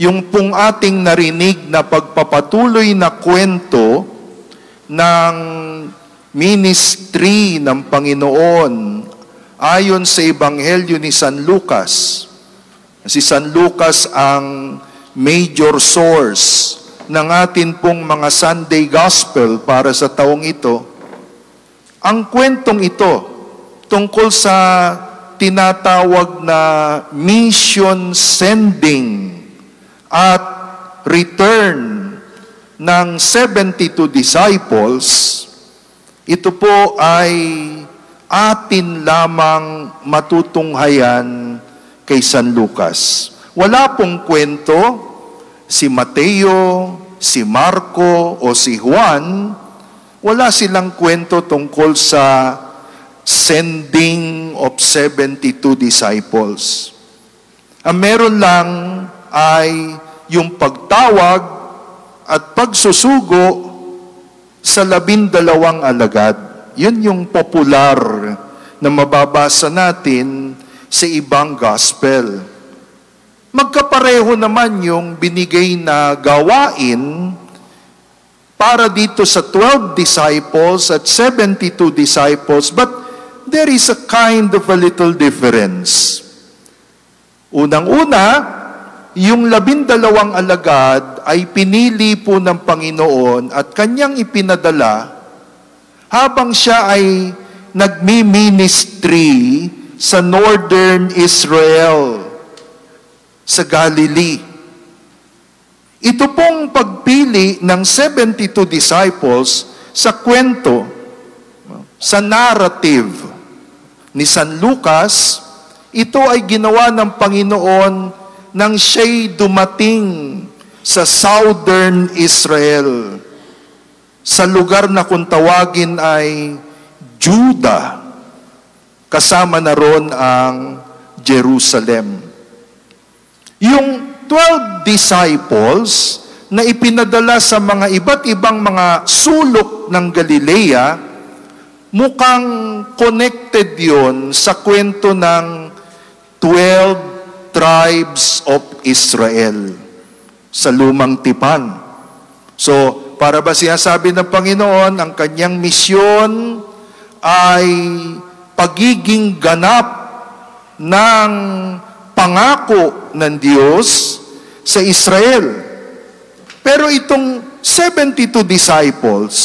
yung pong ating narinig na pagpapatuloy na kwento ng ministry ng Panginoon ayon sa Ebanghelyo ni San Lucas. Si San Lucas ang major source ng atin pong mga Sunday Gospel para sa taong ito. Ang kwentong ito tungkol sa tinatawag na mission sending at return ng 72 disciples, ito po ay atin lamang matutunghayan kay San Lucas. Wala pong kwento si Mateo, si Marco o si Juan, wala silang kwento tungkol sa sending of 72 disciples. Ang meron lang ay yung pagtawag at pagsusugo sa labindalawang alagad. Yun yung popular na mababasa natin sa ibang gospel. Magkapareho naman yung binigay na gawain para dito sa 12 disciples at 72 disciples, but there is a kind of a little difference. Unang-una, yung labindalawang alagad ay pinili po ng Panginoon at kanyang ipinadala habang siya ay nagmi-ministry sa northern Israel, sa Galilee. Ito pong pagpili ng 72 disciples sa kwento, sa narrative ni San Lucas, ito ay ginawa ng Panginoon nang siya'y dumating sa southern Israel, sa lugar na kung tawagin ay Judah, kasama na ron ang Jerusalem. Yung 12 disciples na ipinadala sa mga iba't ibang mga sulok ng Galilea, mukhang connected yon sa kwento ng 12 tribes of Israel sa lumang tipan. So, para ba sinasabi ng Panginoon, ang kanyang misyon ay pagiging ganap ng pangako ng Diyos sa Israel. Pero itong 72 disciples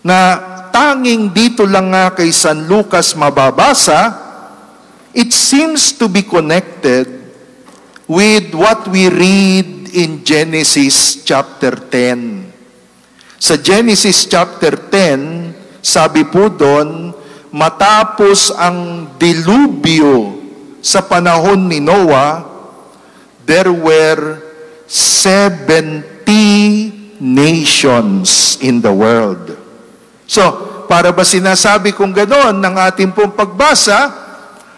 na tanging dito lang nga kay San Lucas mababasa, it seems to be connected with what we read in Genesis chapter 10. Sa Genesis chapter 10, sabi po doon, matapos ang dilubyo sa panahon ni Noah, there were 70 nations in the world. So, para ba sinasabi kong ganoon ng ating pong pagbasa,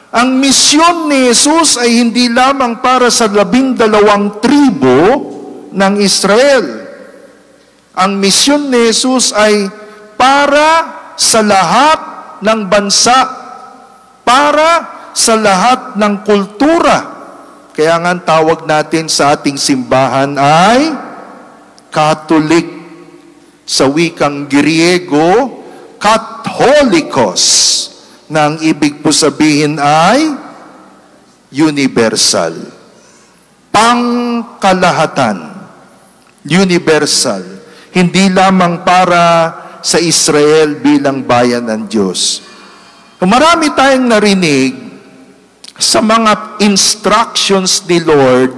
ang misyon ni Jesus ay hindi lamang para sa labing dalawang tribo ng Israel. Ang misyon ni Jesus ay para sa lahat ng bansa, para sa lahat ng kultura. Kaya nga tawag natin sa ating simbahan ay Catholic sa wikang Griego, Catholicos, na ang ibig po sabihin ay universal. Pangkalahatan. Universal. Hindi lamang para sa Israel bilang bayan ng Diyos. Marami tayong narinig sa mga instructions ni Lord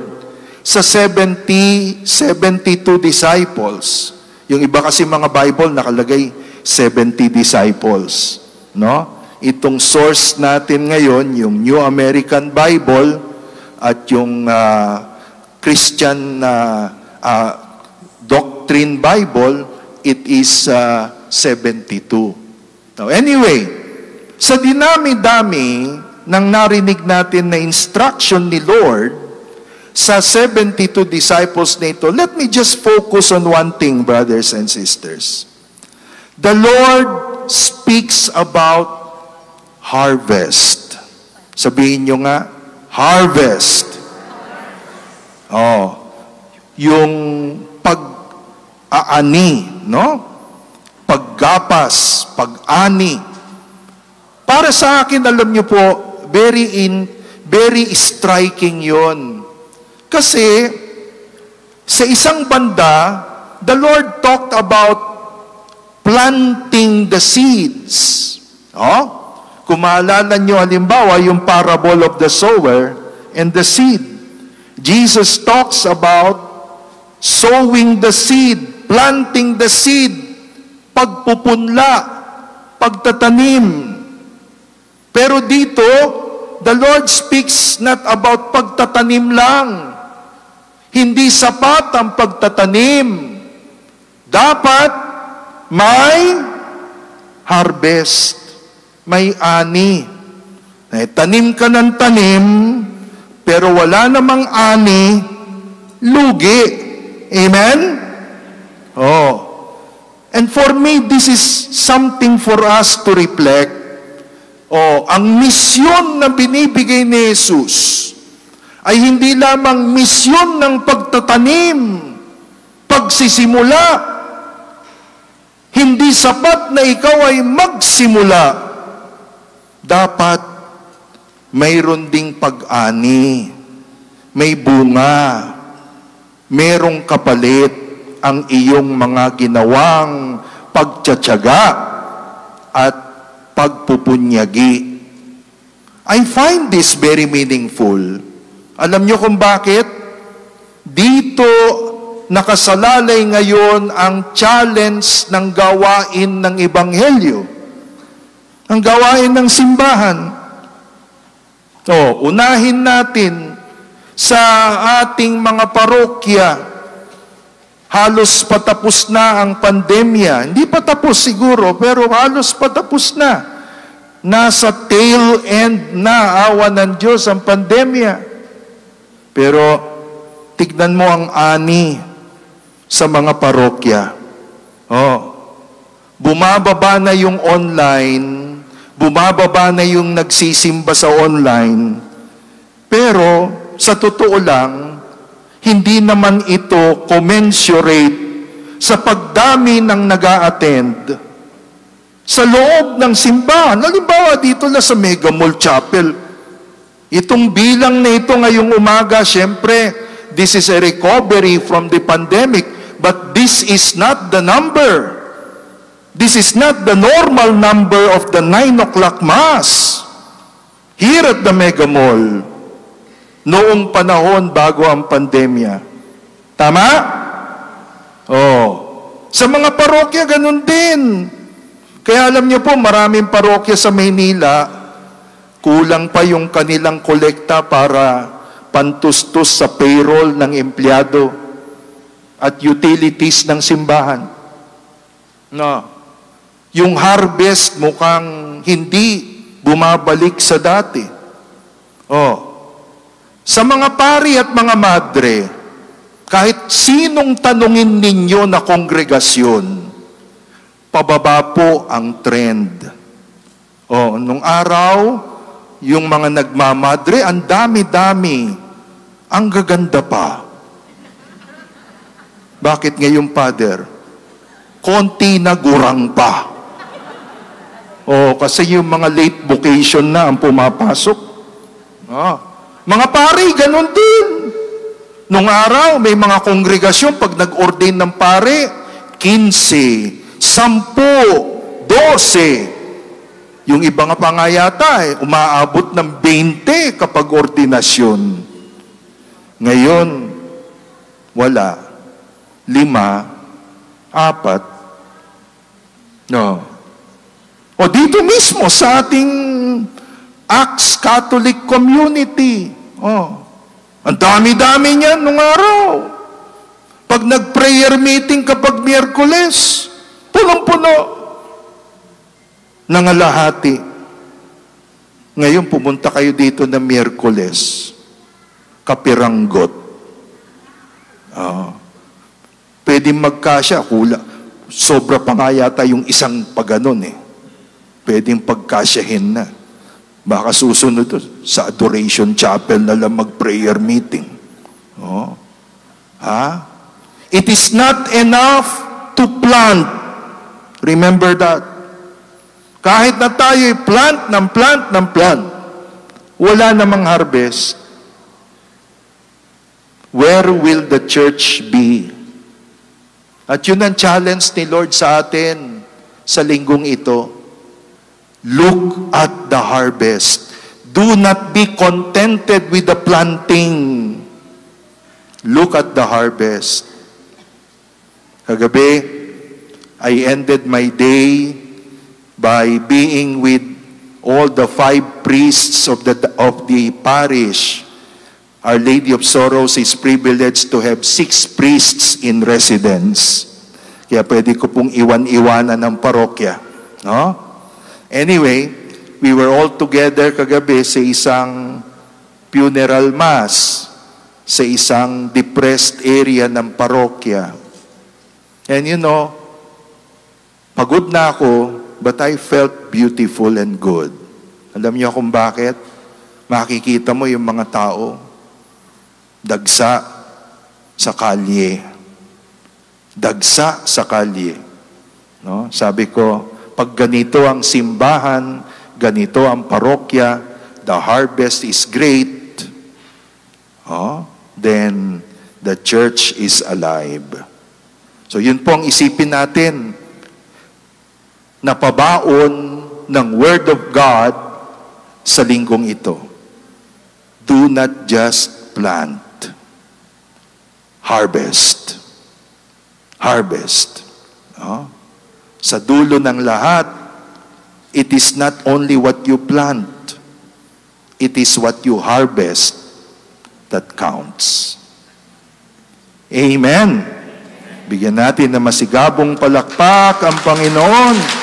sa 70, 72 disciples. Yung iba kasi mga Bible nakalagay 70 disciples, no? Itong source natin ngayon, yung New American Bible at yung uh, Christian uh, uh, Doctrine Bible, it is uh, 72. Now, anyway, sa dinami-dami ng narinig natin na instruction ni Lord, sa 72 disciples nito, let me just focus on one thing, brothers and sisters. The Lord speaks about harvest. Sabihin nyo nga, harvest. Oh, yung pag-aani, no? Paggapas, pag-ani. Para sa akin, alam niyo po, very in very striking 'yon. Kasi sa isang banda, the Lord talked about planting the seeds. Oh? Kung maalala nyo, halimbawa, yung parable of the sower and the seed. Jesus talks about sowing the seed, planting the seed, pagpupunla, pagtatanim. Pero dito, the Lord speaks not about pagtatanim lang. Hindi sapat ang pagtatanim. Dapat may harvest may ani. Eh, tanim ka ng tanim, pero wala namang ani, lugi. Amen? Oh. And for me, this is something for us to reflect. Oh, ang misyon na binibigay ni Jesus ay hindi lamang misyon ng pagtatanim, pagsisimula. Hindi sapat na ikaw ay magsimula dapat mayroon ding pag-ani, may bunga, merong kapalit ang iyong mga ginawang pagtsatsaga at pagpupunyagi. I find this very meaningful. Alam niyo kung bakit? Dito nakasalalay ngayon ang challenge ng gawain ng Ebanghelyo ang gawain ng simbahan. O, unahin natin sa ating mga parokya, halos patapos na ang pandemya. Hindi pa tapos siguro, pero halos patapos na. Nasa tail end na awa ng Diyos ang pandemya. Pero tignan mo ang ani sa mga parokya. Oh, bumababa na yung online bumababa na yung nagsisimba sa online. Pero sa totoo lang, hindi naman ito commensurate sa pagdami ng nag attend sa loob ng simbahan. Halimbawa dito na sa Mega Mall Chapel, itong bilang na ito ngayong umaga, syempre, this is a recovery from the pandemic, but this is not the number. This is not the normal number of the 9 o'clock Mass here at the Mega Mall noong panahon bago ang pandemya. Tama? Oh. Sa mga parokya, ganun din. Kaya alam niyo po, maraming parokya sa Maynila, kulang pa yung kanilang kolekta para pantustos sa payroll ng empleyado at utilities ng simbahan. No. Yung harvest mukhang hindi bumabalik sa dati. Oh. Sa mga pari at mga madre, kahit sinong tanungin ninyo na kongregasyon, pababa po ang trend. Oh, nung araw, yung mga nagmamadre, ang dami-dami, ang gaganda pa. Bakit ngayon, Father? Konti na gurang pa. Oh, kasi yung mga late vocation na ang pumapasok. Ah. Mga pare, ganun din. Nung araw, may mga kongregasyon, pag nag-ordain ng pare, 15, 10, 12. Yung iba nga pa nga yata, eh, umaabot ng 20 kapag ordinasyon. Ngayon, wala. Lima, apat. No. O dito mismo sa ating Acts Catholic Community. Oh. Ang dami-dami niyan nung araw. Pag nag-prayer meeting kapag Miyerkules, punong-puno. Nangalahati. Ngayon pumunta kayo dito na Miyerkules. Kapiranggot. Oh. Pwede magkasya, kula. Sobra pa nga yata yung isang paganon eh pwedeng pagkasyahin na. Baka susunod sa adoration chapel na lang mag-prayer meeting. Oh. Ha? It is not enough to plant. Remember that. Kahit na tayo plant ng plant ng plant, wala namang harvest, where will the church be? At yun ang challenge ni Lord sa atin sa linggong ito. Look at the harvest. Do not be contented with the planting. Look at the harvest. Kagabi, I ended my day by being with all the five priests of the, of the parish. Our Lady of Sorrows is privileged to have six priests in residence. Kaya pwede ko pong iwan-iwanan ng parokya. No? Anyway, we were all together kagabi sa isang funeral mass sa isang depressed area ng parokya. And you know, pagod na ako, but I felt beautiful and good. Alam niyo kung bakit? Makikita mo yung mga tao, dagsa sa kalye. Dagsa sa kalye. No? Sabi ko, pag ganito ang simbahan, ganito ang parokya, the harvest is great, oh, then the church is alive. So yun po ang isipin natin na pabaon ng Word of God sa linggong ito. Do not just plant. Harvest. Harvest. No? Sa dulo ng lahat, it is not only what you plant, it is what you harvest that counts. Amen. Bigyan natin na masigabong palakpak ang Panginoon.